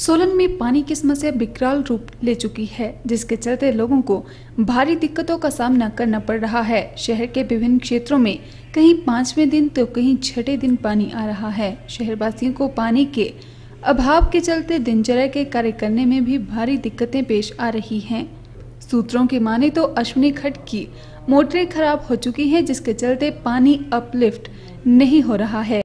सोलन में पानी की समस्या विकराल रूप ले चुकी है, जिसके चलते लोगों को भारी दिक्कतों का सामना करना पड़ रहा है। शहर के विभिन्न क्षेत्रों में कहीं पाँचवें दिन तो कहीं छठे दिन पानी आ रहा है। शहरवासियों को पानी के अभाव के चलते दिनचर्या के कार्य करने में भी भारी दिक्कतें पेश आ रही हैं। सूत्रों की माने तो अश्विनी खट की मोटरें खराब हो चुकी हैं, जिसके चलते पानी अपलिफ्ट नहीं हो रहा है।